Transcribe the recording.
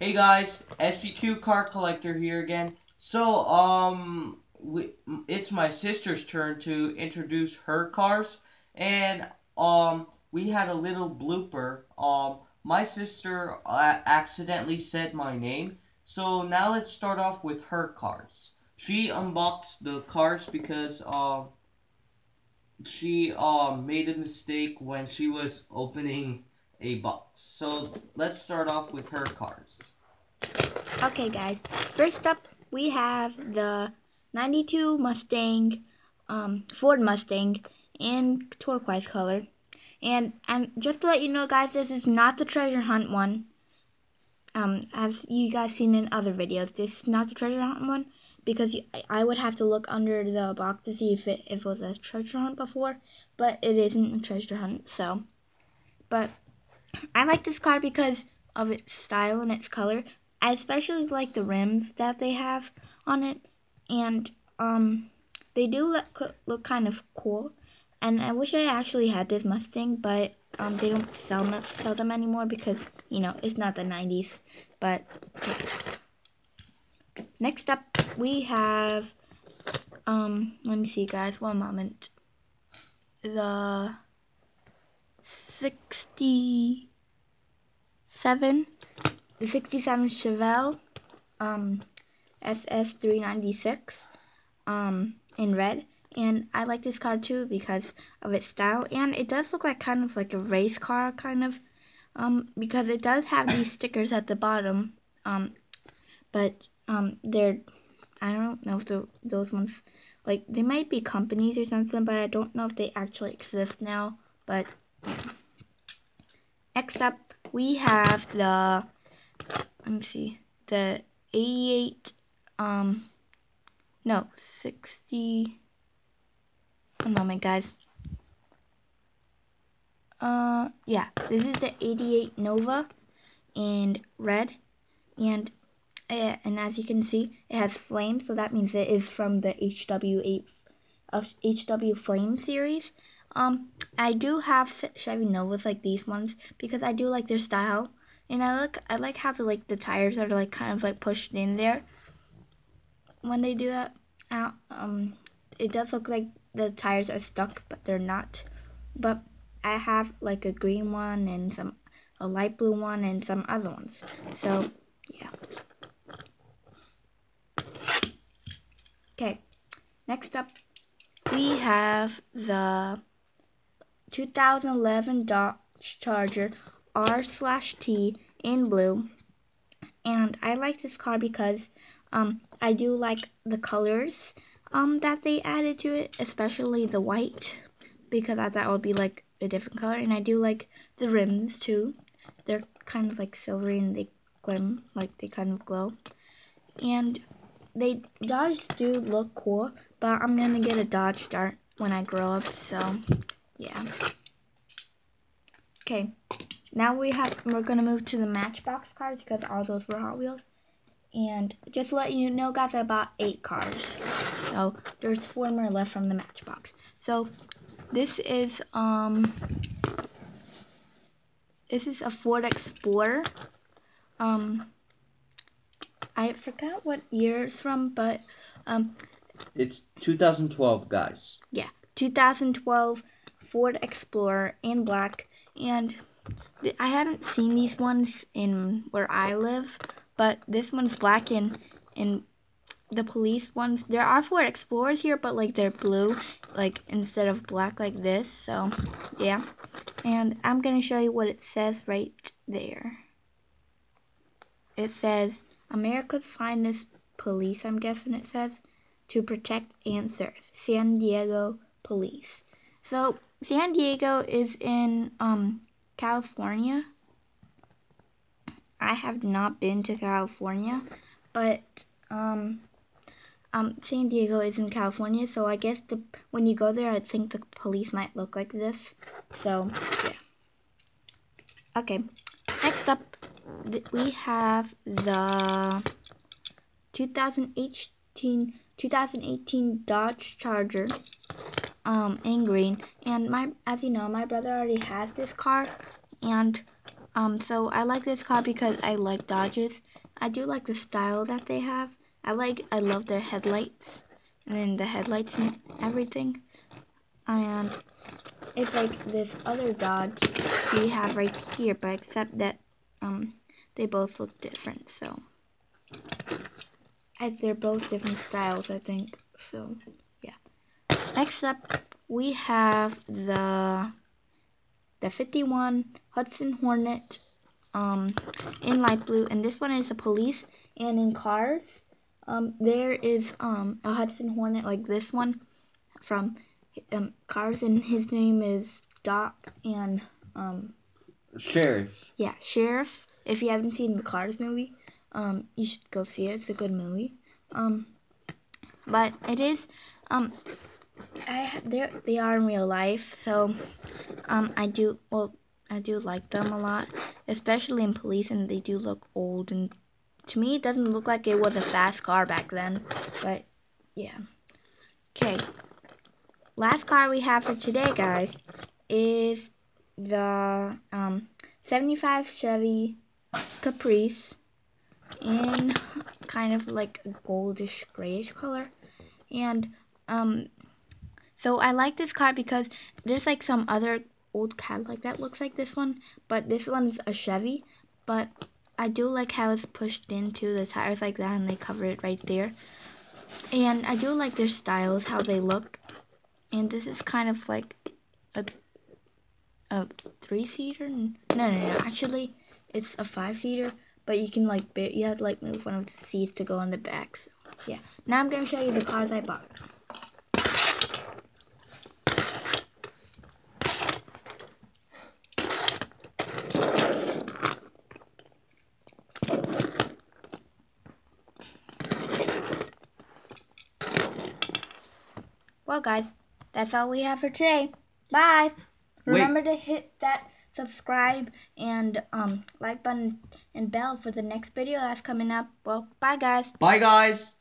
Hey guys, SVQ car collector here again. So, um, we, it's my sister's turn to introduce her cars, and um, we had a little blooper. Um, my sister uh, accidentally said my name, so now let's start off with her cars. She unboxed the cars because um, she um made a mistake when she was opening a box. So let's start off with her cards. Okay, guys. First up, we have the 92 Mustang, um, Ford Mustang in turquoise color. And and just to let you know, guys, this is not the treasure hunt one. Um, as you guys seen in other videos, this is not the treasure hunt one because I would have to look under the box to see if it if it was a treasure hunt before, but it isn't a treasure hunt. So, but I like this car because of its style and its color. I especially like the rims that they have on it, and um, they do look look kind of cool. And I wish I actually had this Mustang, but um, they don't sell sell them anymore because you know it's not the 90s. But yeah. next up, we have um, let me see, guys. One moment. The 67 the 67 Chevelle um, SS396 um, in red. And I like this car too because of its style. And it does look like kind of like a race car, kind of. Um, because it does have these stickers at the bottom. Um, but um, they're, I don't know if the, those ones, like, they might be companies or something, but I don't know if they actually exist now. But next up, we have the let me see, the 88, um, no, 60, one moment, guys. Uh, yeah, this is the 88 Nova in red, and uh, and as you can see, it has flames, so that means it is from the HW8 of HW Flame series. Um, I do have Chevy Novas like these ones because I do like their style. And I look I like how the like the tires are like kind of like pushed in there. When they do that out, um, it does look like the tires are stuck, but they're not. But I have like a green one and some a light blue one and some other ones. So yeah. Okay, next up we have the 2011 Dodge Charger R slash T in blue. And I like this car because um, I do like the colors um, that they added to it, especially the white, because I thought it would be like a different color. And I do like the rims too. They're kind of like silvery and they glim, like they kind of glow. And they Dodge do look cool, but I'm gonna get a Dodge Dart when I grow up, so yeah. Okay, now we have we're gonna move to the Matchbox cars because all those were Hot Wheels. And just to let you know, guys, I bought eight cars. So there's four more left from the Matchbox. So this is um this is a Ford Explorer. Um I forgot what year it's from, but um it's 2012, guys. Yeah, 2012 Ford Explorer in black and I haven't seen these ones in where I live, but this one's black and and the police ones. There are Ford Explorers here, but like they're blue, like instead of black like this. So yeah, and I'm gonna show you what it says right there. It says America's finest police. I'm guessing it says to protect and serve. San Diego Police. So San Diego is in um California. I have not been to California, but um, um, San Diego is in California, so I guess the when you go there, I think the police might look like this. So yeah. Okay, next up, we have the 2018 2018 Dodge Charger um, in green. And my, as you know, my brother already has this car, and Um, so I like this car because I like Dodges. I do like the style that they have. I like, I love their headlights, and then the headlights and everything. And it's like this other Dodge we have right here, but except that um, they both look different. So I, they're both different styles, I think. So. Next up, we have the the 51 Hudson Hornet um, in light blue, and this one is a police. And in cars, um, there is um, a Hudson Hornet like this one from um, Cars, and his name is Doc and um, Sheriff. Yeah, Sheriff. If you haven't seen the Cars movie, um, you should go see it. It's a good movie. Um, but it is um, I they they are in real life, so um, I do well. I do like them a lot, especially in police, and they do look old. And to me, it doesn't look like it was a fast car back then. But yeah. Okay. Last car we have for today, guys, is the um, 75 Chevy Caprice in kind of like a goldish grayish color. And um, so I like this car because there's like some other old Cadillac that looks like this one, but this one's a Chevy. But I do like how it's pushed into the tires like that and they cover it right there. And I do like their styles, how they look. And this is kind of like a a three-seater. No, no, no. Actually, it's a five-seater, but you can like you have to like move one of the seats to go on the back. So, yeah. Now I'm gonna show you the cars I bought. Well, guys, that's all we have for today. Bye. Remember to hit that subscribe and um, like button and bell for the next video that's coming up. Well, bye, guys. Bye, guys.